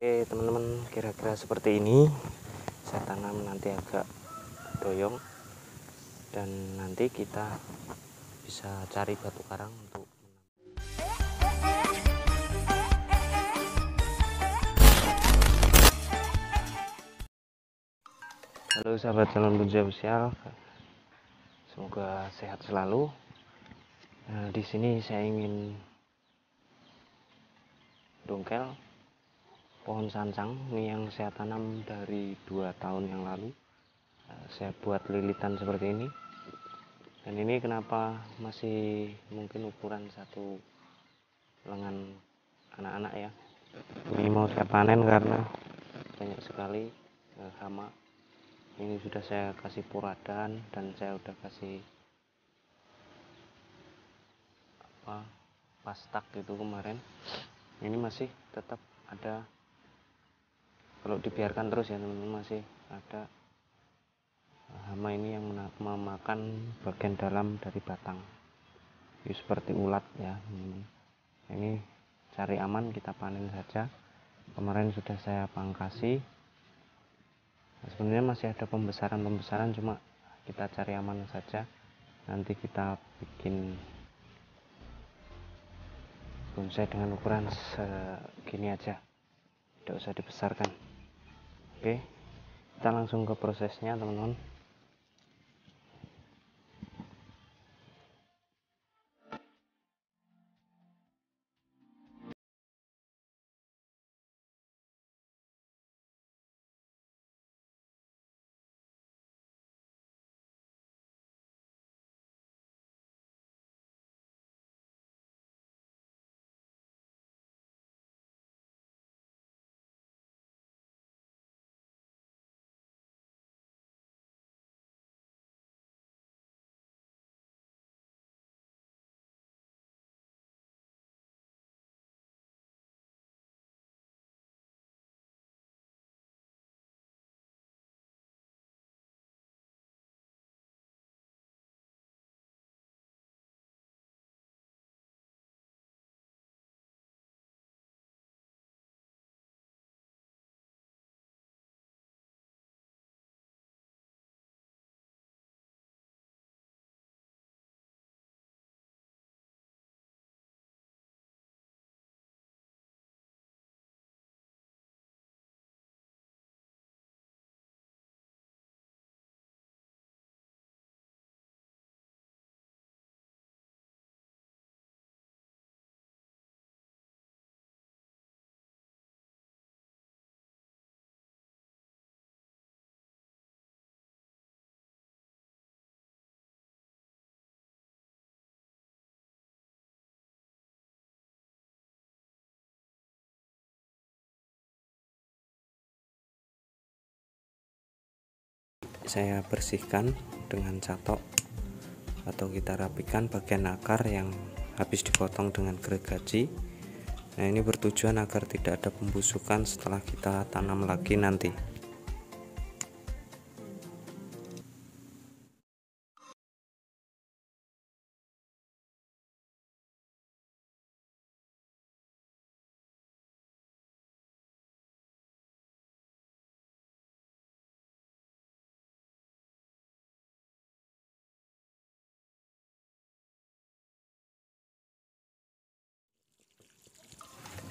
Oke teman-teman kira-kira seperti ini. Saya tanam nanti agak doyong. Dan nanti kita bisa cari batu karang untuk Halo sahabat calon puja sosial semoga sehat selalu. Nah, di sini saya ingin dongkel pohon sancang ini yang saya tanam dari dua tahun yang lalu. Eh, saya buat lilitan seperti ini. Dan ini kenapa masih mungkin ukuran satu lengan anak-anak ya? Ini mau saya panen karena banyak sekali eh, hama. Ini sudah saya kasih puradan dan saya udah kasih apa pastak gitu kemarin. Ini masih tetap ada kalau dibiarkan terus ya teman-teman masih ada hama ini yang memakan bagian dalam dari batang. Ini seperti ulat ya ini. Cari aman kita panen saja. Kemarin sudah saya pangkasi. Nah, sebenarnya masih ada pembesaran-pembesaran cuma kita cari aman saja. Nanti kita bikin bonsai dengan ukuran segini aja. Tidak usah dibesarkan oke kita langsung ke prosesnya teman-teman saya bersihkan dengan catok atau kita rapikan bagian akar yang habis dipotong dengan gergaji nah ini bertujuan agar tidak ada pembusukan setelah kita tanam lagi nanti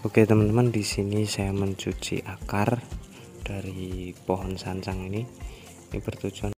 Oke teman-teman di sini saya mencuci akar dari pohon sancang ini. Ini bertujuan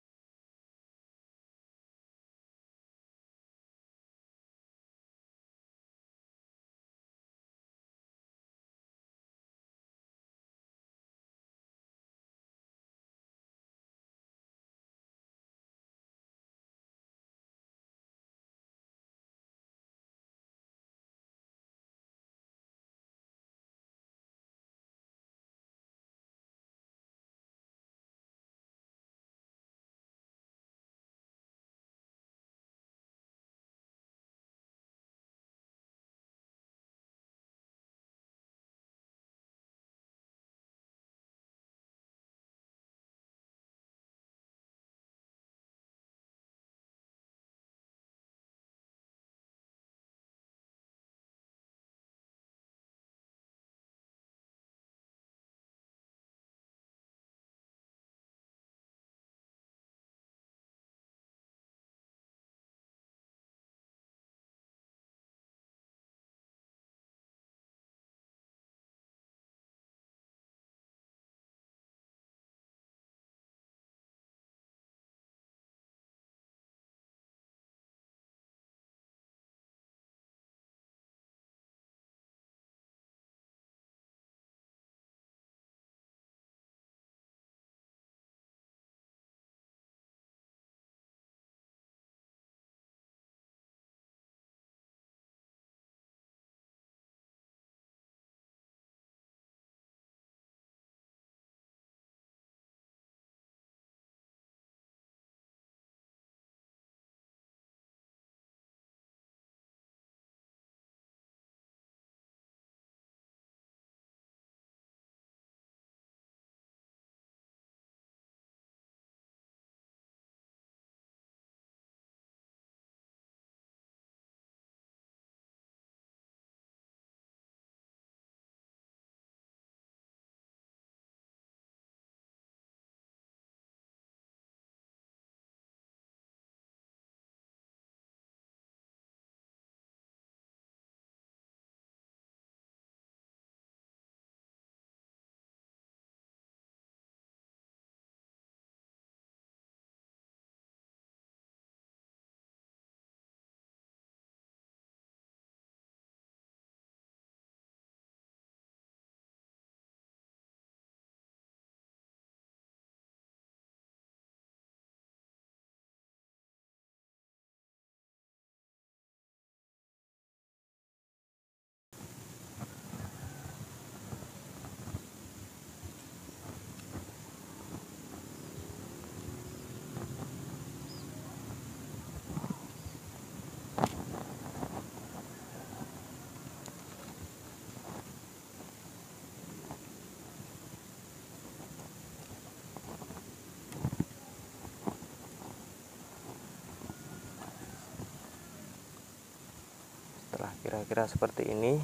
kira-kira seperti ini.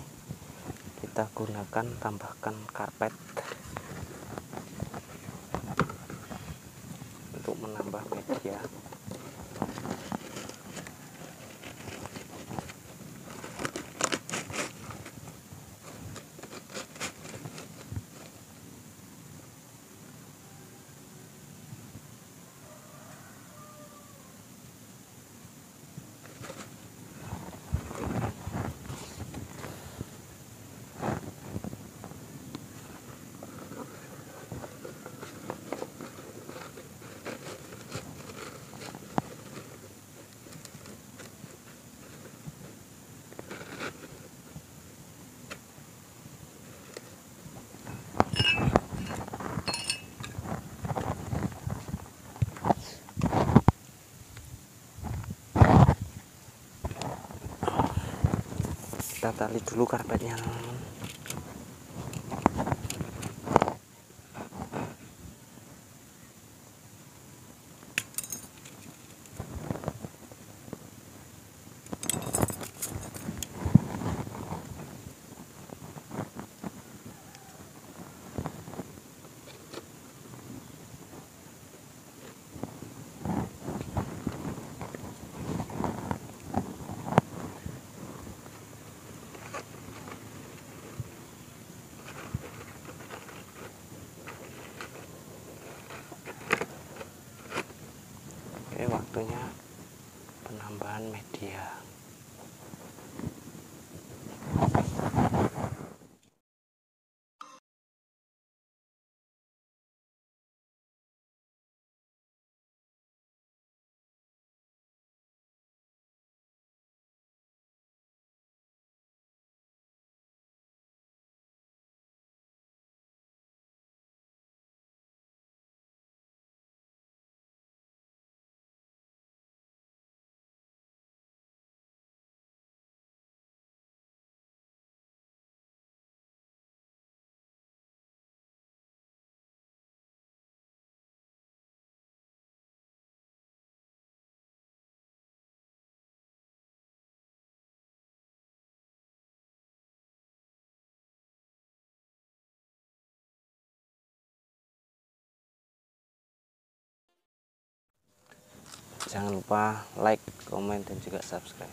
Kita gunakan tambahkan karpet. Untuk menambah media kita tali dulu karpetnya Oke, waktunya penambahan media. Jangan lupa like, komen, dan juga subscribe.